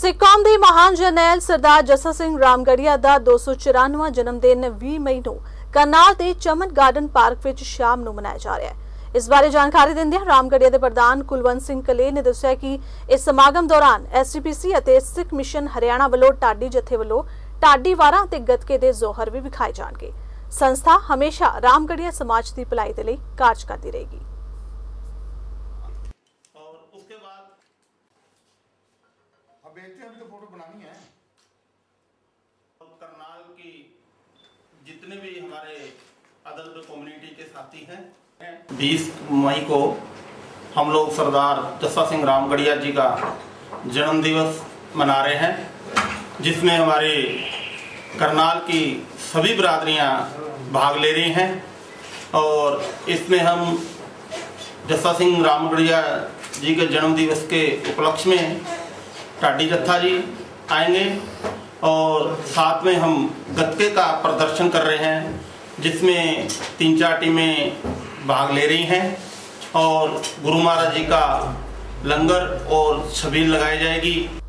ਸਿੱਖ ਕੌਮ ਦੇ ਮਹਾਨ ਜਰਨੈਲ ਸਰਦਾਰ ਜੱਸਾ ਸਿੰਘ ਰਾਮਗੜੀਆ ਦਾ 294ਵਾਂ ਜਨਮ ਦਿਨ 20 ਮਈ ਨੂੰ ਕਰਨਾਲ ਦੇ ਚਮਨ ਗਾਰਡਨ ਪਾਰਕ ਵਿੱਚ ਸ਼ਾਮ ਨੂੰ ਮਨਾਇਆ ਜਾ ਰਿਹਾ ਹੈ। ਇਸ ਬਾਰੇ ਜਾਣਕਾਰੀ ਦਿੰਦਿਆਂ ਰਾਮਗੜੀਆ ਦੇ ਪ੍ਰਧਾਨ ਕੁਲਵੰਤ ਸਿੰਘ ਕਲੇ ਨੇ ਦੱਸਿਆ ਕਿ ਇਸ ਸਮਾਗਮ ਦੌਰਾਨ ਐਸਜੀਪੀਸੀ ਅਤੇ ਸਿੱਖ ਮਿਸ਼ਨ ਹਰਿਆਣਾ ਵੱਲੋਂ ਟਾਡੀ ਜਥੇ ਵੱਲੋਂ ਟਾਡੀ ਵਾਰਾਂ ਤੇ ਗੱਤਕੇ ਦੇ ਜ਼ੋਹਰ ਵੀ ਵਿਖਾਏ ਜਾਣਗੇ। ਸੰਸਥਾ ਹਮੇਸ਼ਾ ਰਾਮਗੜੀਆ ਸਮਾਜ ਦੀ ਭਲਾਈ ਦੇ ਲਈ ਕਾਰਜ ਕਰਦੀ ਰਹੇਗੀ। अब देखते हैं अभी तो फ़ोटो बनानी है। करनाल की जितने भी हमारे अदर कम्युनिटी के साथी हैं 20 मई को हम लोग सरदार जस्सा सिंह रामगढ़िया जी का जन्म दिवस मना रहे हैं, जिसमें हमारे करनाल की सभी बिरादरियाँ भाग ले रही हैं और इसमें हम जस्सा सिंह रामगढ़िया जी के जन्म दिवस के उपलक्ष्य में टाडी जत्था जी आएँगे और साथ में हम गत्के का प्रदर्शन कर रहे हैं, जिसमें तीन चार टीमें भाग ले रही हैं और गुरु महाराज जी का लंगर और छबील लगाई जाएगी।